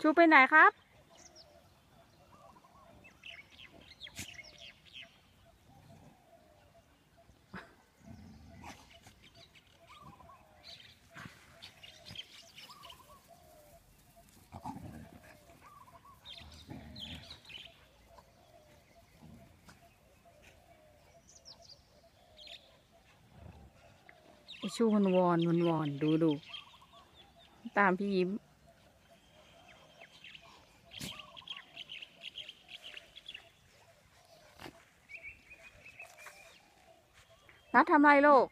ชูไปไหนครับ ชูมันวอนมันวอนดูดู ตามพี่ยิ้ม นัดทำไรลูก